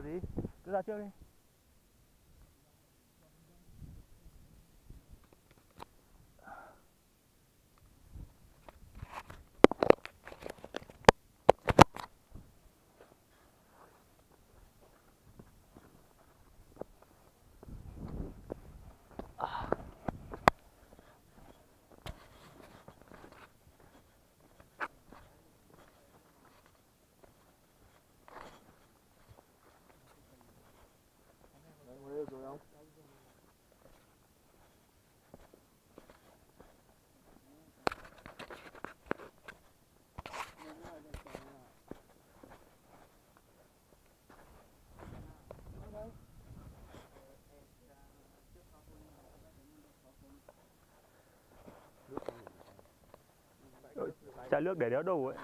đi cứ ra trước đi. Chai nước để đéo đủ ấy.